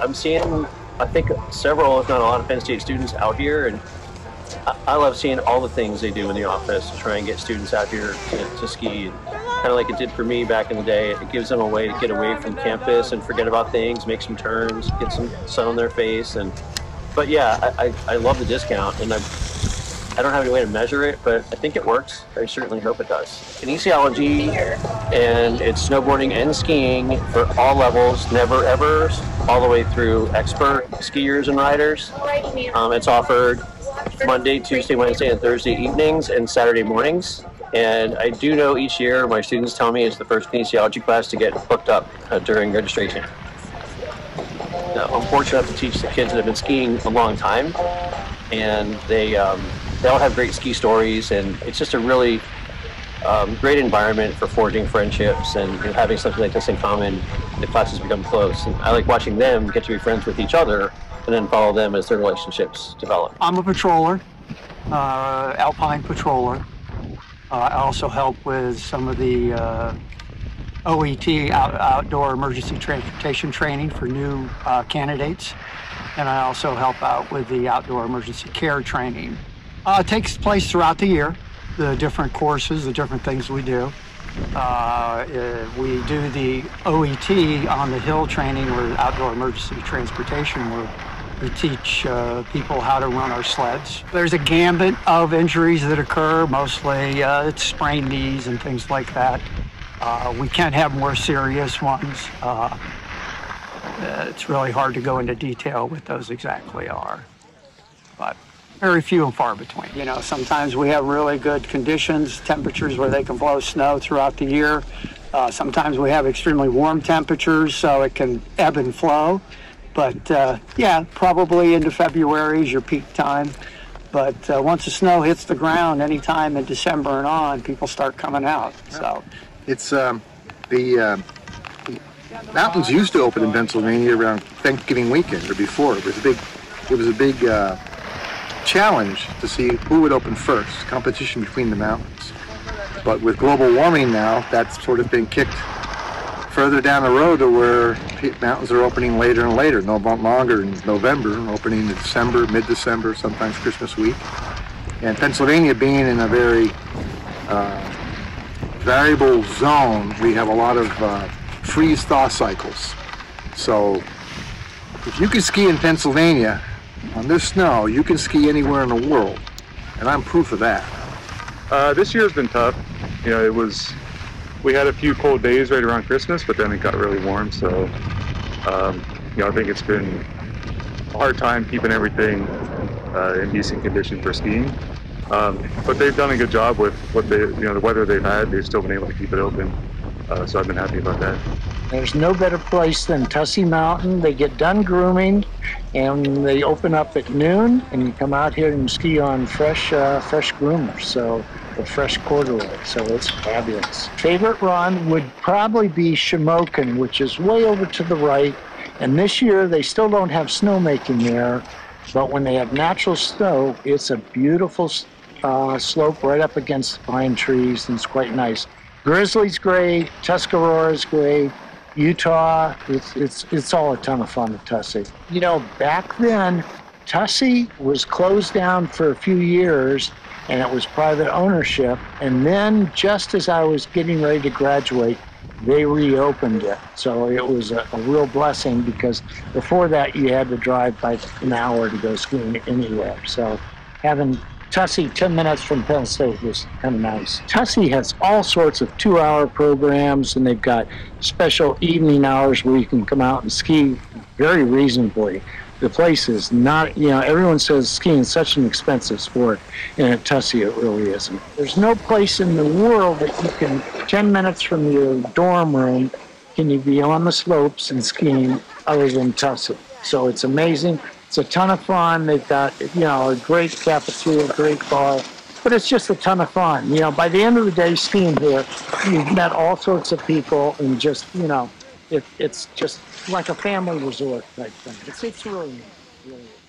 I'm seeing, I think, several, if not a lot of Penn State students out here, and I, I love seeing all the things they do in the office to try and get students out here to, to ski. Kind of like it did for me back in the day. It gives them a way to get away from campus and forget about things, make some turns, get some sun on their face, and. But yeah, I, I, I love the discount, and I I don't have any way to measure it, but I think it works. I certainly hope it does. Kinesiology, and it's snowboarding and skiing for all levels, never ever, all the way through expert skiers and riders. Um, it's offered Monday, Tuesday, Wednesday, and Thursday evenings and Saturday mornings. And I do know each year my students tell me it's the first kinesiology class to get booked up uh, during registration. Now, I'm fortunate enough to teach the kids that have been skiing a long time, and they um, they all have great ski stories, and it's just a really um, great environment for forging friendships and having something like this in common. The classes become close, and I like watching them get to be friends with each other, and then follow them as their relationships develop. I'm a patroller, uh, alpine patroller. Uh, I also help with some of the uh, OET out, outdoor emergency transportation training for new uh, candidates, and I also help out with the outdoor emergency care training uh, it takes place throughout the year, the different courses, the different things we do. Uh, uh we do the OET on the hill training or outdoor emergency transportation where we teach uh, people how to run our sleds. There's a gambit of injuries that occur, mostly uh, it's sprained knees and things like that. Uh, we can't have more serious ones. Uh, it's really hard to go into detail what those exactly are. But very few and far between. You know, sometimes we have really good conditions, temperatures where they can blow snow throughout the year. Uh, sometimes we have extremely warm temperatures, so it can ebb and flow. But uh, yeah, probably into February is your peak time. But uh, once the snow hits the ground, anytime in December and on, people start coming out. So it's um, the uh, mountains used to open in Pennsylvania around Thanksgiving weekend or before. It was a big, it was a big uh, challenge to see who would open first, competition between the mountains. But with global warming now, that's sort of been kicked further down the road to where mountains are opening later and later, no longer in November, opening in December, mid-December, sometimes Christmas week. And Pennsylvania being in a very uh, variable zone, we have a lot of uh, freeze-thaw cycles. So if you can ski in Pennsylvania, on this snow, you can ski anywhere in the world, and I'm proof of that. Uh, this year's been tough. You know, it was, we had a few cold days right around Christmas, but then it got really warm. So, um, you know, I think it's been a hard time keeping everything uh, in decent condition for skiing. Um, but they've done a good job with what they, you know, the weather they've had. They've still been able to keep it open. Uh, so I've been happy about that. There's no better place than Tussey Mountain. They get done grooming, and they open up at noon, and you come out here and ski on fresh, uh, fresh groomers. So the fresh corduroy. So it's fabulous. Favorite run would probably be Shamokin, which is way over to the right. And this year they still don't have snowmaking there, but when they have natural snow, it's a beautiful uh, slope right up against the pine trees, and it's quite nice. Grizzly's great, Tuscarora's great, Utah, it's, it's, it's all a ton of fun at Tussey. You know, back then, Tussey was closed down for a few years and it was private ownership. And then, just as I was getting ready to graduate, they reopened it. So it was a, a, real blessing because before that, you had to drive like an hour to go skiing anywhere. So having Tussey, 10 minutes from Penn State, was kind of nice. Tussey has all sorts of two hour programs, and they've got special evening hours where you can come out and ski very reasonably. The place is not, you know, everyone says skiing is such an expensive sport, and at Tussey it really isn't. There's no place in the world that you can, 10 minutes from your dorm room, can you be on the slopes and skiing other than Tussey. So it's amazing. It's a ton of fun. They've got, you know, a great cafeteria, great bar, but it's just a ton of fun. You know, by the end of the day skiing here, you've met all sorts of people and just, you know, it, it's just like a family resort type thing. It's, it's really. Really.